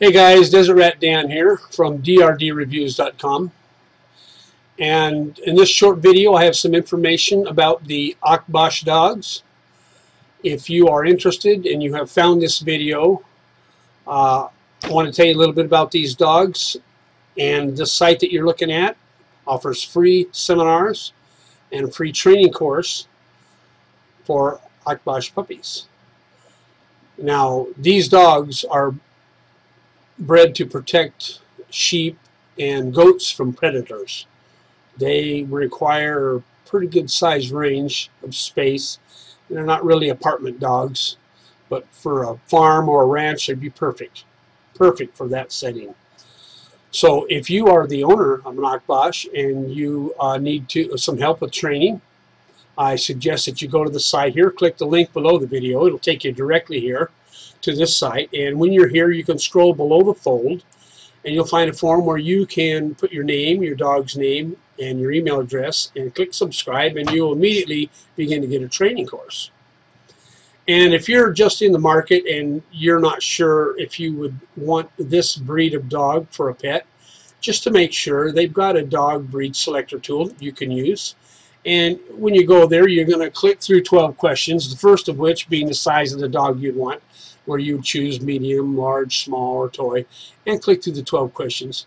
Hey guys, Desert Rat Dan here from drdreviews.com and in this short video I have some information about the Akbash dogs. If you are interested and you have found this video, uh, I want to tell you a little bit about these dogs and the site that you're looking at offers free seminars and a free training course for Akbash puppies. Now these dogs are bred to protect sheep and goats from predators. They require a pretty good size range of space. They're not really apartment dogs, but for a farm or a ranch, they'd be perfect. Perfect for that setting. So if you are the owner of an Akbash and you uh, need to some help with training, I suggest that you go to the site here, click the link below the video. It'll take you directly here to this site. And when you're here, you can scroll below the fold and you'll find a form where you can put your name, your dog's name, and your email address and click subscribe and you'll immediately begin to get a training course. And if you're just in the market and you're not sure if you would want this breed of dog for a pet, just to make sure, they've got a dog breed selector tool that you can use. And when you go there, you're going to click through 12 questions, the first of which being the size of the dog you'd want where you choose medium, large, small, or toy, and click through the 12 questions.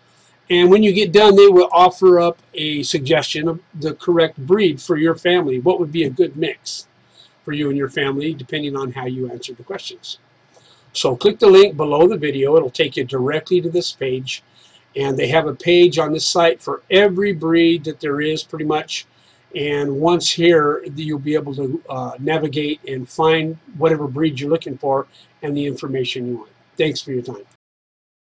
And when you get done, they will offer up a suggestion of the correct breed for your family. What would be a good mix for you and your family, depending on how you answer the questions. So click the link below the video. It'll take you directly to this page. And they have a page on this site for every breed that there is, pretty much. And once here, you'll be able to uh, navigate and find whatever breed you're looking for and the information you want. Thanks for your time.